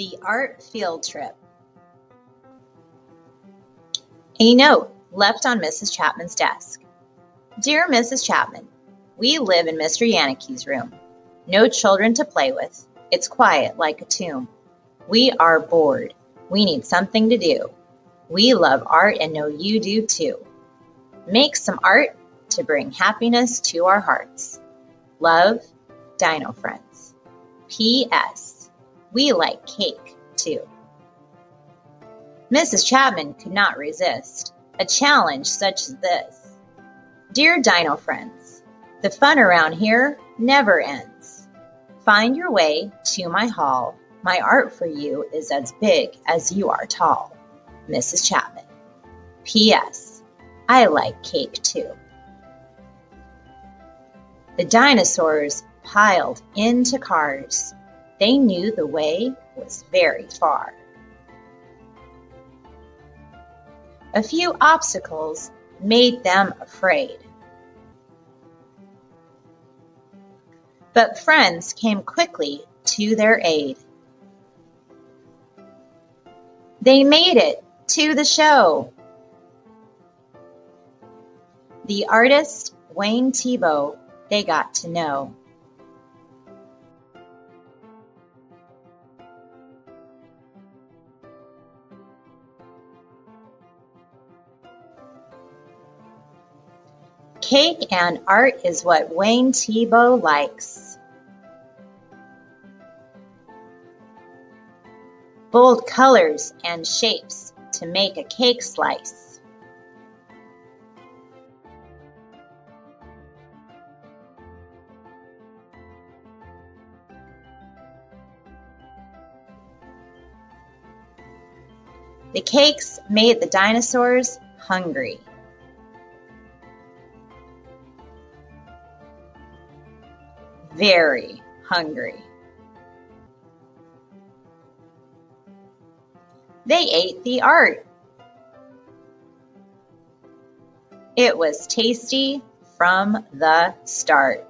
The Art Field Trip. A note left on Mrs. Chapman's desk. Dear Mrs. Chapman, we live in Mr. Yanicki's room. No children to play with. It's quiet like a tomb. We are bored. We need something to do. We love art and know you do too. Make some art to bring happiness to our hearts. Love, Dino Friends. P.S. We like cake too. Mrs. Chapman could not resist a challenge such as this. Dear Dino Friends, the fun around here never ends. Find your way to my hall. My art for you is as big as you are tall. Mrs. Chapman. P.S. I like cake too. The dinosaurs piled into cars. They knew the way was very far. A few obstacles made them afraid. But friends came quickly to their aid. They made it to the show. The artist, Wayne Thiebaud, they got to know. Cake and art is what Wayne Thiebaud likes. Bold colors and shapes to make a cake slice. The cakes made the dinosaurs hungry. Very hungry. They ate the art. It was tasty from the start.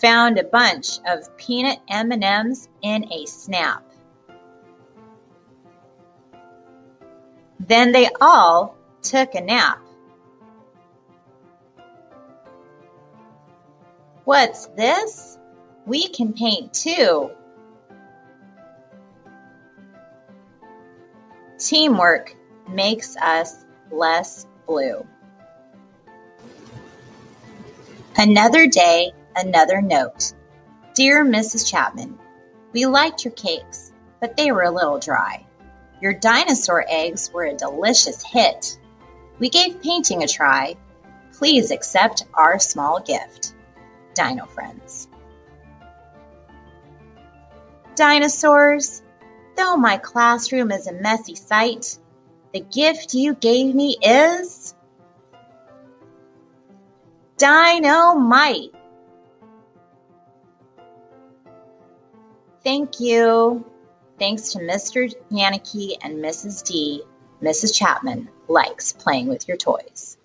Found a bunch of peanut M&Ms in a snap. Then they all took a nap. What's this? We can paint too. Teamwork makes us less blue. Another day, another note. Dear Mrs. Chapman, we liked your cakes, but they were a little dry. Your dinosaur eggs were a delicious hit. We gave painting a try. Please accept our small gift. Dino Friends. Dinosaurs, though my classroom is a messy sight, the gift you gave me is dynamite. Thank you. Thanks to Mr. Yanicki and Mrs. D, Mrs. Chapman likes playing with your toys.